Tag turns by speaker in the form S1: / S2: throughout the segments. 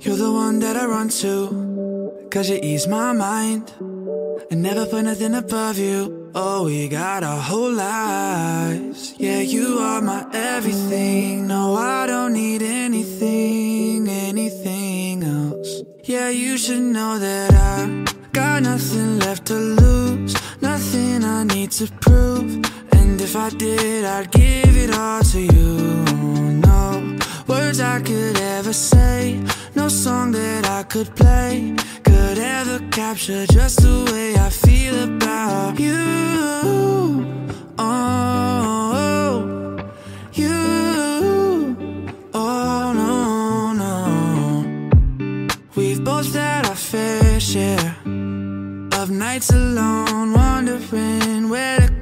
S1: You're the one that I run to, cause you ease my mind. I never put nothing above you. Oh, we got our whole lives. Yeah, you are my everything. No, I don't need anything, anything else. Yeah, you should know that I got nothing left to lose, nothing I need to prove. I did, I'd give it all to you. No words I could ever say, no song that I could play could ever capture just the way I feel about you. Oh, you. Oh, no, no. We've both had our fair share of nights alone, wondering where to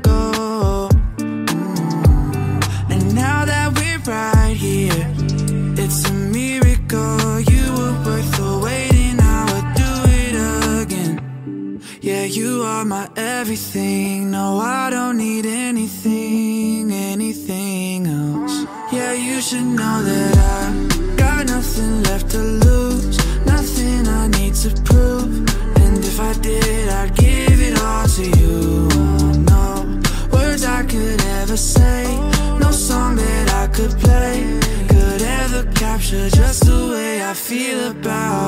S1: Yeah, you are my everything. No, I don't need anything, anything else. Yeah, you should know that I got nothing left to lose, nothing I need to prove. And if I did, I'd give it all to you. Oh, no words I could ever say, no song that I could play could ever capture just the way I feel about